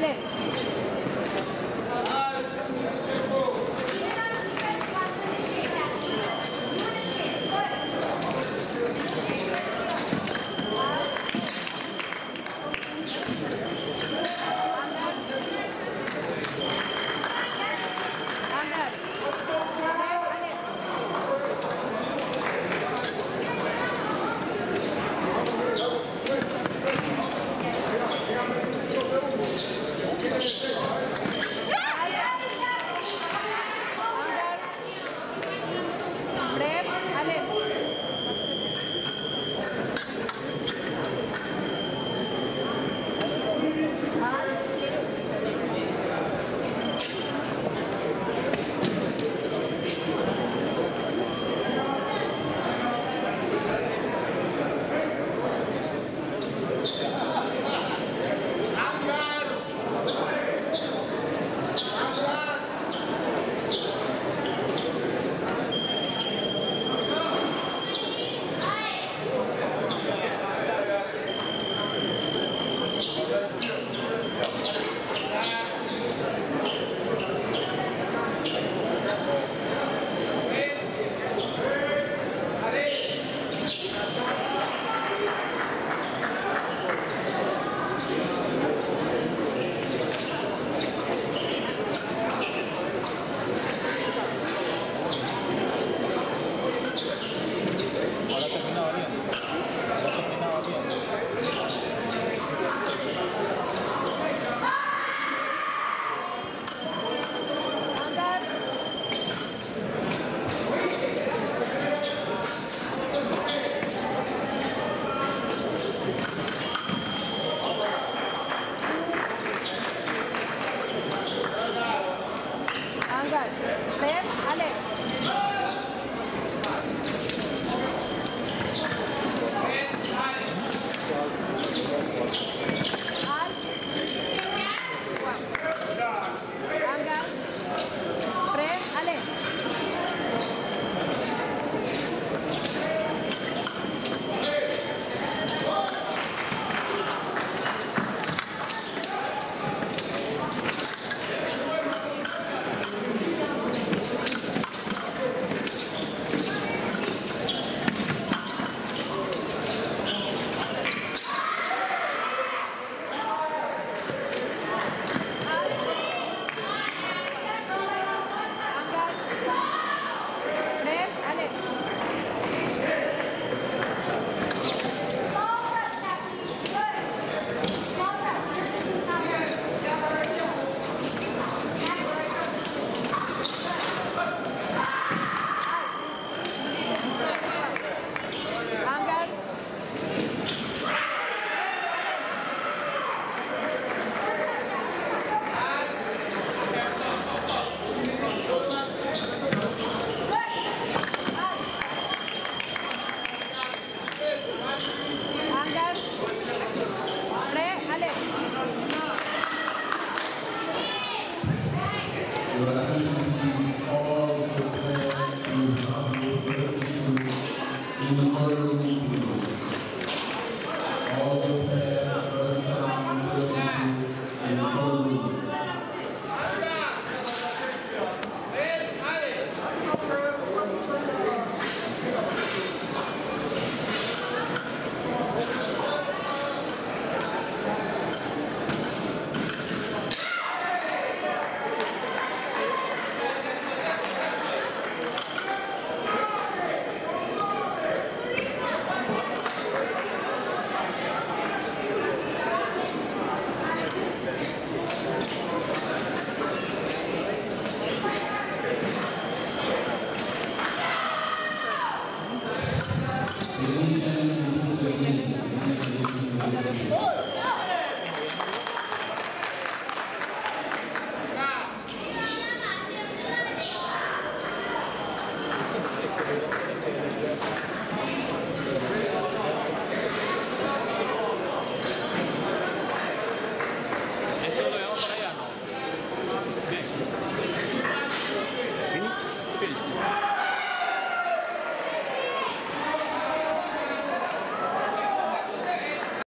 ね。